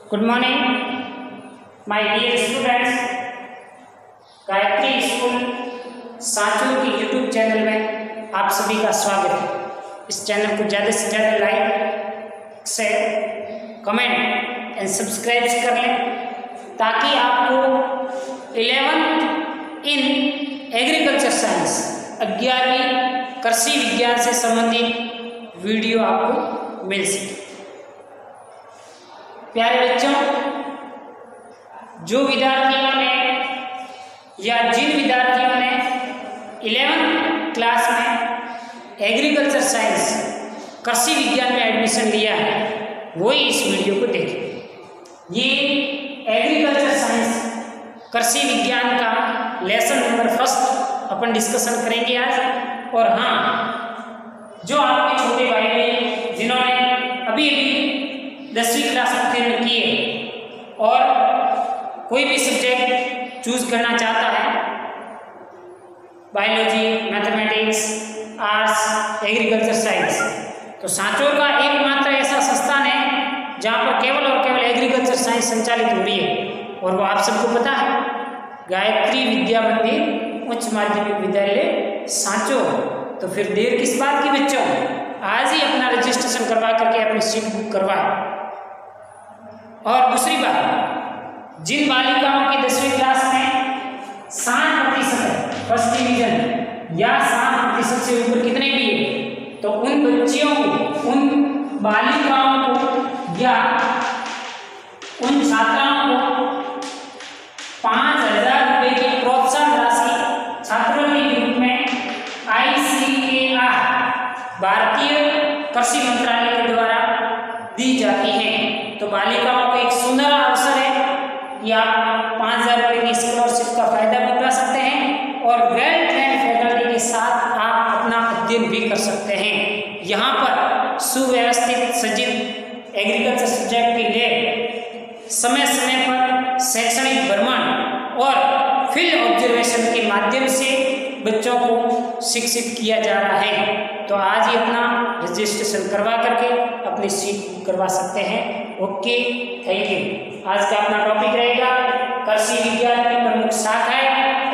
Good morning my dear students Gayatri school Sanchore की YouTube channel में आप सभी का स्वागत है। इस चैनल को ज़्यादा से ज़्यादा like share comment and subscribe कर लें, ताकि आपको इलेवेंथ इन एग्रीकल्चर साइंस ग्यारहवीं कृषि विज्ञान से संबंधित वीडियो आपको मिल सके। प्यारे बच्चों, जो विद्यार्थियों ने या जिन विद्यार्थियों ने इलेवन क्लास में एग्रीकल्चर साइंस कृषि विज्ञान में एडमिशन लिया है वो ही इस वीडियो को देखें। ये एग्रीकल्चर साइंस कृषि विज्ञान का लेसन नंबर फ़र्स्ट अपन डिस्कशन करेंगे आज। और हाँ जो आपके छोटे भाई बहन जिन्होंने अभी अभी दसवीं क्लास उत्तीर्ण किए। और कोई भी सब्जेक्ट चूज़ करना चाहता है biology mathematics arts agriculture science तो सांचौर का एकमात्र ऐसा संस्थान है जहाँ पर केवल और केवल एग्रीकल्चर साइंस संचालित हो रही है। और वो आप सबको पता है, गायत्री विद्या मंदिर, उच्च माध्यमिक विद्यालय सांचौर तो फिर देर किस बात की बच्चों? आज ही अपना रजिस्ट्रेशन करवा करके अपनी सीट बुक करवाए और दूसरी बात, जिन बालिकाओं की दसवीं क्लास में साठ प्रतिशत फ़र्स्ट डिवीज़न या सात प्रतिशत से ऊपर कितने भी है तो उन बच्चियों को, उन बालिकाओं को या उन छात्राओं को पाँच हज़ार रुपये की प्रोत्साहन राशि छात्रों के रूप में आईसीएआर भारतीय कृषि मंत्रालय के द्वारा दी जाती है। तो बालिकाओं को एक सुंदर अवसर है। आप पाँच हज़ार रुपये की स्कॉलरशिप का फ़ायदा भी उठा सकते हैं और वेल ट्रेंड फैकल्टी के साथ आप अपना अध्ययन भी कर सकते हैं। यहाँ पर सुव्यवस्थित सज्जित एग्रीकल्चर सब्जेक्ट की लैब समय समय पर शैक्षणिक भ्रमण और फ़ील्ड ऑब्जर्वेशन के माध्यम से बच्चों को शिक्षित किया जा रहा है। तो आज ही अपना रजिस्ट्रेशन करवा करके अपनी सीट बुक करवा सकते हैं। ओके थैंक यू आज का अपना टॉपिक रहेगा, कृषि विज्ञान की प्रमुख शाखाएँ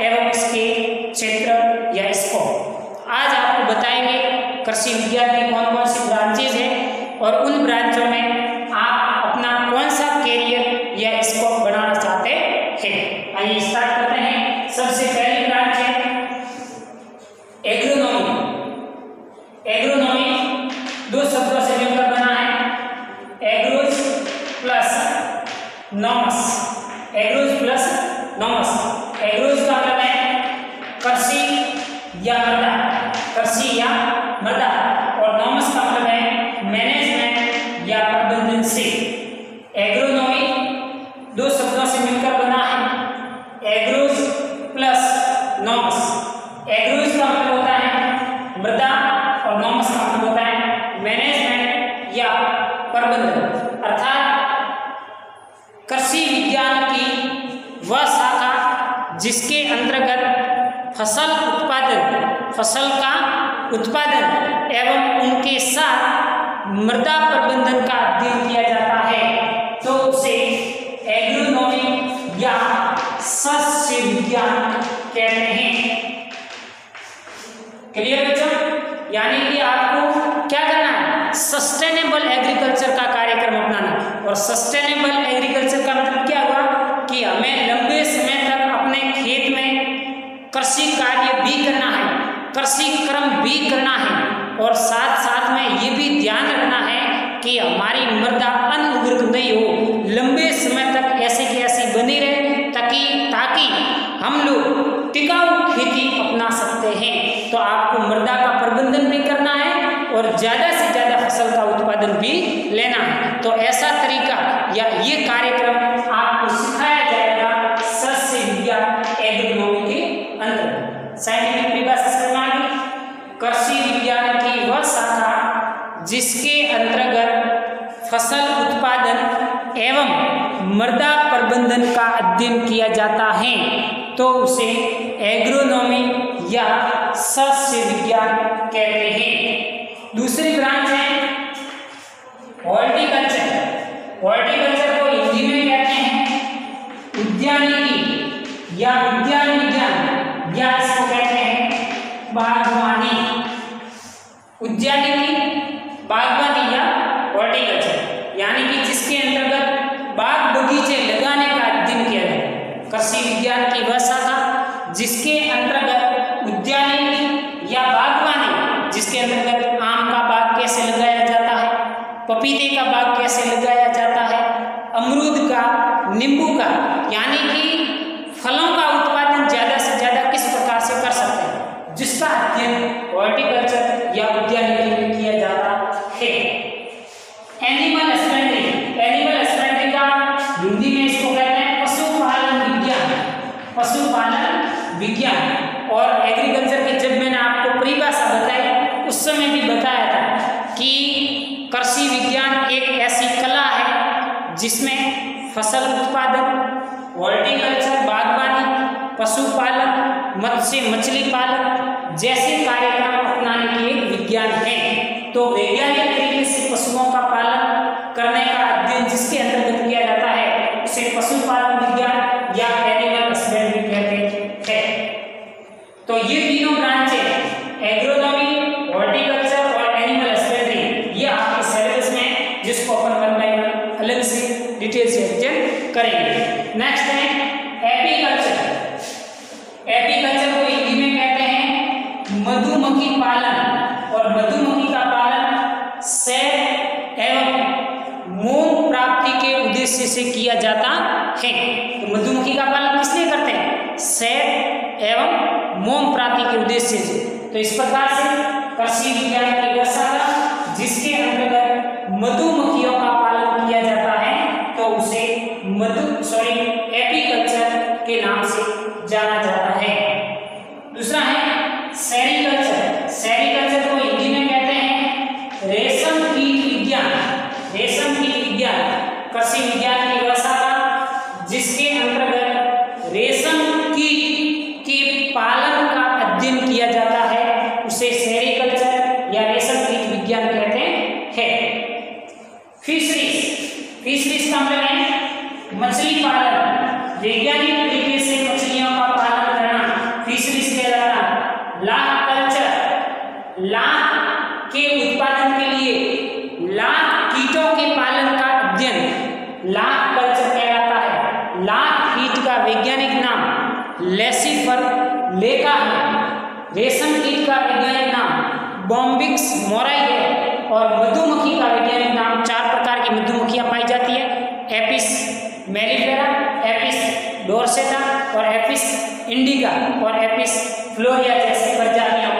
एवं इसके क्षेत्र या स्कोप आज आपको बताएँगे कृषि विज्ञान की कौन कौन सी ब्रांचेज हैं और उन ब्रांचों में आप अपना कौन सा कैरियर या स्कोप बनाना चाहते हैं। आइए स्टार्ट करते हैं सबसे पहली ब्रांच है एग्रोनॉमी एग्रोनॉमी दो शब्दों से मिलकर बना है एग्रोज प्लस नॉमस एग्रोज प्लस नॉमस एग्रोज का मतलब है कृषि या मृदा कृषि या मृदा और नॉमस का मतलब है मैनेजमेंट या प्रबंधन से एग्रोनॉमी दो शब्दों से मिलकर बना है। एग्रोज प्लस नॉमस एग्रोज का मतलब होता है मृदा और नॉमस का मतलब होता है मैनेजमेंट या प्रबंधन। फ़सल उत्पादन, फ़सल का उत्पादन एवं उनके साथ मृदा प्रबंधन का अध्ययन किया जाता है। तो उसे एग्रोनॉमी या सस्य विज्ञान कहते हैं। क्लियर बच्चों? यानी कि आपको क्या करना है? सस्टेनेबल एग्रीकल्चर का कार्यक्रम अपनाना। और सस्टेनेबल एग्रीकल्चर का मतलब क्या हुआ? कि हमें लंबे समय तक अपने खेत में कृषि कार्य भी करना है, कृषि क्रम भी करना है, और साथ साथ में ये भी ध्यान रखना है कि हमारी मृदा अनउर्वरक नहीं हो। लंबे समय तक ऐसे की ऐसी बनी रहे ताकि ताकि हम लोग टिकाऊ खेती अपना सकते हैं। तो आपको मृदा का प्रबंधन भी करना है और ज़्यादा से ज़्यादा फ़सल का उत्पादन भी लेना है। तो ऐसा तरीका या ये कार्यक्रम आपको सिखाया जिसके अंतर्गत फ़सल उत्पादन एवं मृदा प्रबंधन का अध्ययन किया जाता है तो उसे एग्रोनॉमी या सस्य विज्ञान कहते हैं। दूसरी ब्रांच है हॉर्टिकल्चर हॉर्टिकल्चर कृषि विज्ञान की वह शाखा जिसके जिसमें फ़सल उत्पादन हॉर्टिकल्चर बागवानी, पशुपालन, मत्स्य, मछली पालन जैसे कार्यक्रम अपनाने के एक विज्ञान है। तो वैज्ञानिक तरीके से पशुओं का पालन करने का अध्ययन जिसके अंतर्गत किया जाता है, उसे पशुपालन विज्ञान या एनिमल डिटेल से अध्ययन करेंगे। नेक्स्ट है एपीकल्चर एपीकल्चर को हिंदी में कहते हैं मधुमक्खी पालन। और मधुमक्खी का पालन शहद एवं मोम प्राप्ति के उद्देश्य से किया जाता है। तो मधुमक्खी का पालन किस लिए करते हैं? शहद एवं मोम प्राप्ति के उद्देश्य से। तो इस प्रकार से कृषि विज्ञान की शाखा जिसके अंतर्गत मधुमक्खियों का पालन जिसके अंतर्गत रेशम कीट के पालन का अध्ययन किया जाता है, उसे सेरिकल्चर या रेशम कीट विज्ञान कहते हैं। फिशरीज फिशरीज का मतलब है मछली पालन वैज्ञानिक तरीके से मछलियों का पालन करना फिशरीज कहलाता लाख कल्चर लाख के उत्पादन के लिए लाख कीटों के पालन का अध्ययन लाख कल्चर कहलाता है लाख कीट का वैज्ञानिक नाम लेसिफर लेका है। रेशम कीट का वैज्ञानिक नाम बॉम्बिक्स मोराई है और मधुमक्खी का वैज्ञानिक नाम चार प्रकार की मधुमक्खियाँ पाई जाती है। एपिस मेलिफेरा, एपिस डोरसेटा और एपिस इंडिका और एपिस फ्लोरिया जैसी प्रजातियों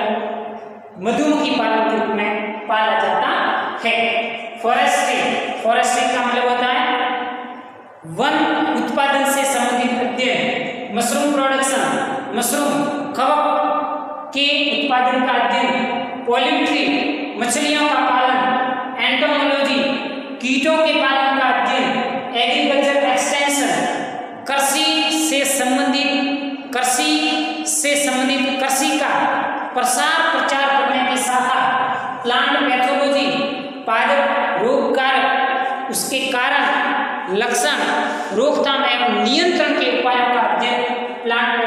मधुमक्खी पालन के रूप में पाला जाता है। फॉरेस्ट्री फॉरेस्ट्री का मतलब होता है वन उत्पादन से संबंधित अध्ययन। मशरूम प्रोडक्शन मशरूम कवक के उत्पादन का अध्ययन पोलिट्री मछलियों का पालन एंटोमोलॉजी कीटों के पालन का अध्ययन एग्रीकल्चर एक्सटेंशन कृषि से संबंधित, कृषि से संबंधित कृषि का प्रसार प्रचार करने की शाखा प्लांट पैथोलॉजी पादप रोग कारक, उसके कारण लक्षण रोकथाम एवं नियंत्रण के उपायों का अध्ययन प्लांट